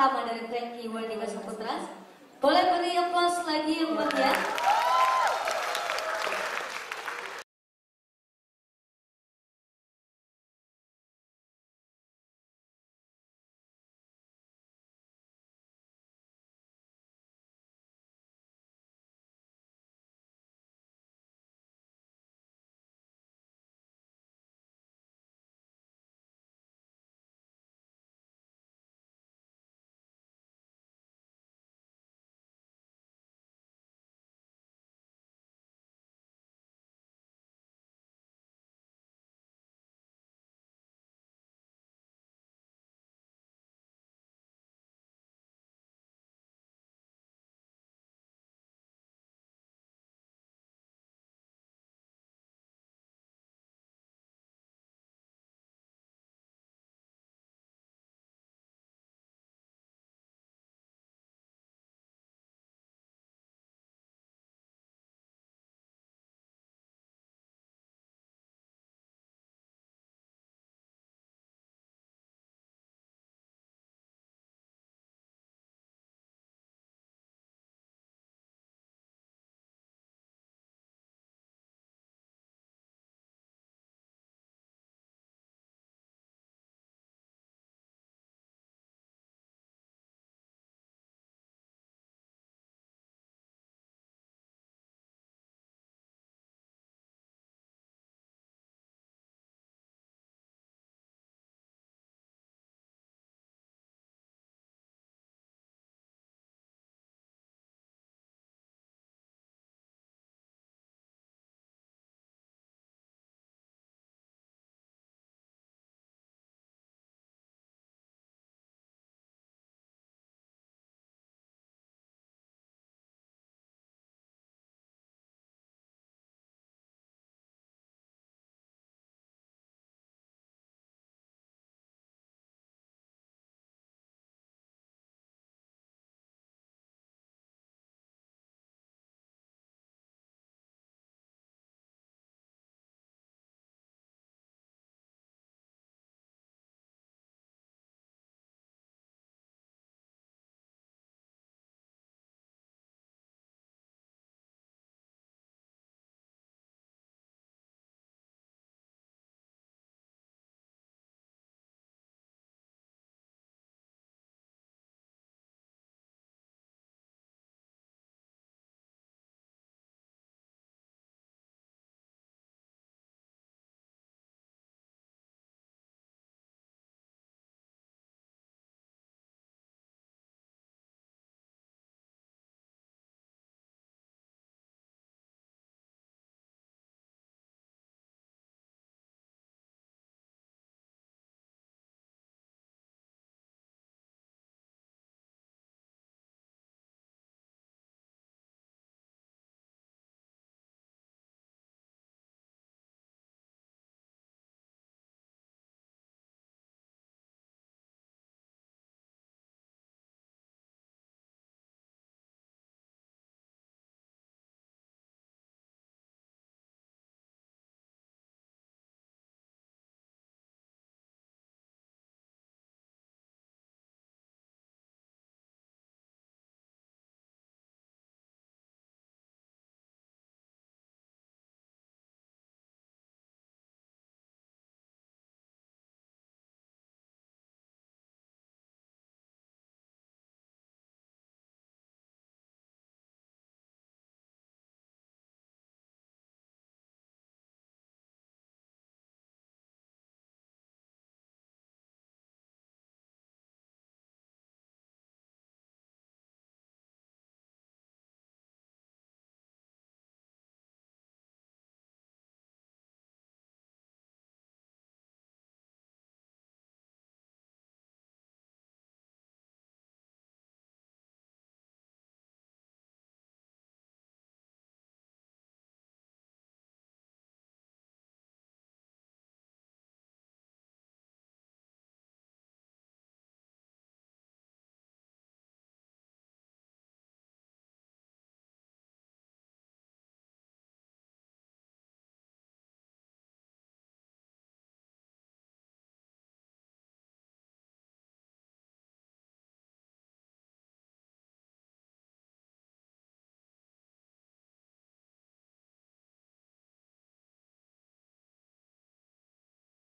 pertama dari Frankie Wardika Saputra. Boleh beri applause lagi yang meriah.